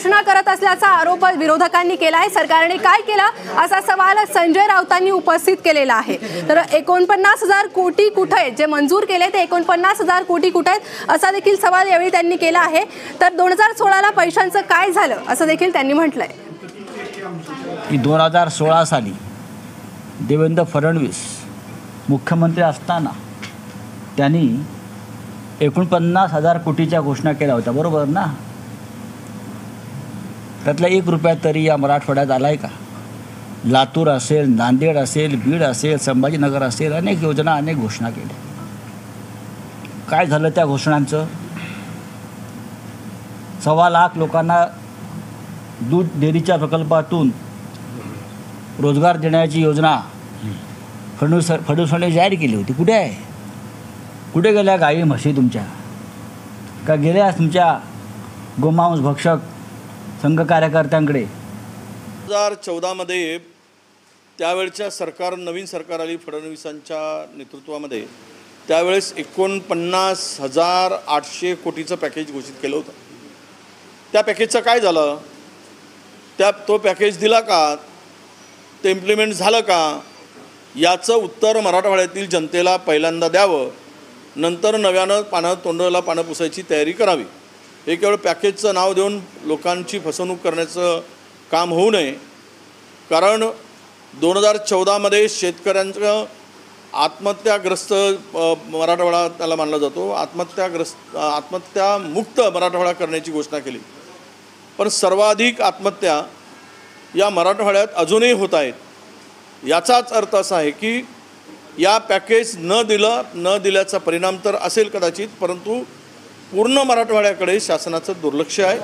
घोषणा करत असल्याचा आरोप विरोधकांनी केला आहे. सरकारने काय केलं? असा सवाल संजय राऊतांनी उपस्थित केलेला आहे. तर एकोणपन्नास हजार कोटी कुठे आहेत? जे मंजूर केले ते एकोणपन्नास हजार कोटी कुठे आहेत? असा देखील सवाल यावेळी त्यांनी केला आहे. तर दोन हजार सोळाला पैशांचं काय झालं? असं देखील त्यांनी म्हटलंय. की दोन हजार सोळा साली देवेंद्र फडणवीस मुख्यमंत्री असताना त्यांनी एकोणपन्नास हजार कोटीच्या घोषणा केल्या होत्या. बरोबर ना? त्यातला एक रुपया तरी या मराठवाड्यात आला आहे का? लातूर असेल नांदेड असेल बीड असेल संभाजीनगर असेल अनेक योजना अनेक घोषणा केल्या. काय झालं त्या घोषणांचं? सव्वा लाख लोकांना दूध डेअरीच्या प्रकल्पातून रोजगार देण्याची योजना फडणवीस फडणवीसांनी जाहीर केली होती. कुठे आहे? कुठे गेल्या गाई म्हशी तुमच्या? का गेल्या तुमच्या गोमांस भक्षक संघ कार्यकर्त्यांकडे. दोन हजार चौदामध्ये त्यावेळच्या सरकार नवीन सरकार आली फडणवीसांच्या नेतृत्वामध्ये. त्यावेळेस एकोणपन्नास हजार आठशे कोटीचं पॅकेज घोषित केलं होतं. त्या पॅकेजचं काय झालं? त्या तो पॅकेज दिला का? ते इम्प्लिमेंट झालं का? याचं उत्तर मराठवाड्यातील जनतेला पहिल्यांदा द्यावं. नंतर नव्यानं पानं तोंडाला पानं पुसायची तयारी करावी. हे केवळ पॅकेजचं नाव देऊन लोकांची फसवणूक करण्याचं काम होऊ नये. कारण दोन हजार चौदामध्ये शेतकऱ्यांचं आत्महत्याग्रस्त मराठवाडा त्याला मानला जातो. आत्महत्याग्रस्त आत्महत्यामुक्त मराठवाडा करण्याची घोषणा केली. पण सर्वाधिक आत्महत्या या मराठवाड्यात अजूनही होत आहेत. याचाच अर्थ असा आहे की या पॅकेज न दिलं न दिल्याचा परिणाम तर असेल कदाचित परंतु पूर्ण मराठवाड्याकडे शासनाचं दुर्लक्ष आहे.